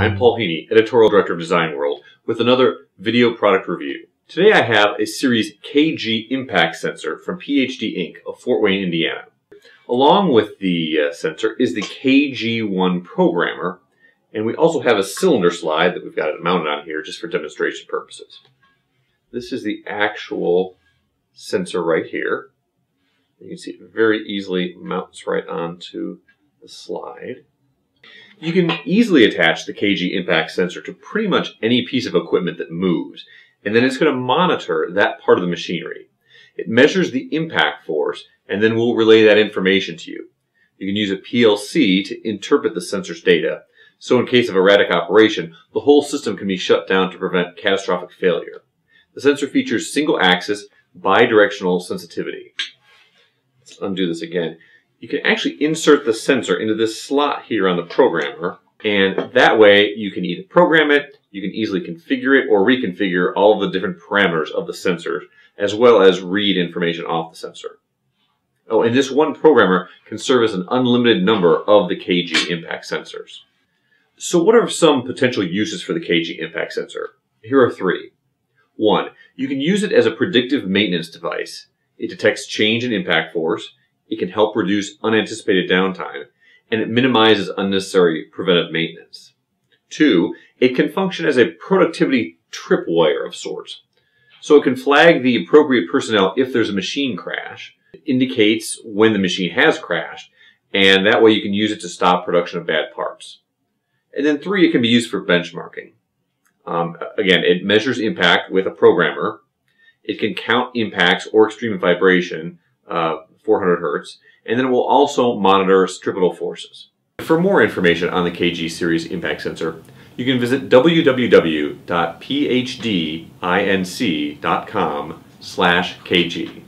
I'm Paul Heney, Editorial Director of Design World, with another video product review. Today I have a Series KG impact sensor from PHD Inc. of Fort Wayne, Indiana. Along with the uh, sensor is the KG1 programmer, and we also have a cylinder slide that we've got it mounted on here just for demonstration purposes. This is the actual sensor right here. You can see it very easily mounts right onto the slide. You can easily attach the KG impact sensor to pretty much any piece of equipment that moves, and then it's going to monitor that part of the machinery. It measures the impact force, and then we'll relay that information to you. You can use a PLC to interpret the sensor's data, so in case of erratic operation, the whole system can be shut down to prevent catastrophic failure. The sensor features single-axis bidirectional sensitivity. Let's undo this again you can actually insert the sensor into this slot here on the programmer. And that way you can either program it, you can easily configure it or reconfigure all of the different parameters of the sensor, as well as read information off the sensor. Oh, and this one programmer can service an unlimited number of the KG impact sensors. So what are some potential uses for the KG impact sensor? Here are three. One, you can use it as a predictive maintenance device. It detects change in impact force, it can help reduce unanticipated downtime, and it minimizes unnecessary preventive maintenance. Two, it can function as a productivity tripwire of sorts. So it can flag the appropriate personnel if there's a machine crash. It indicates when the machine has crashed, and that way you can use it to stop production of bad parts. And then three, it can be used for benchmarking. Um, again, it measures impact with a programmer. It can count impacts or extreme vibration uh, 400 hertz, and then it will also monitor centripetal forces. For more information on the KG series impact sensor, you can visit www.phdinc.com slash KG.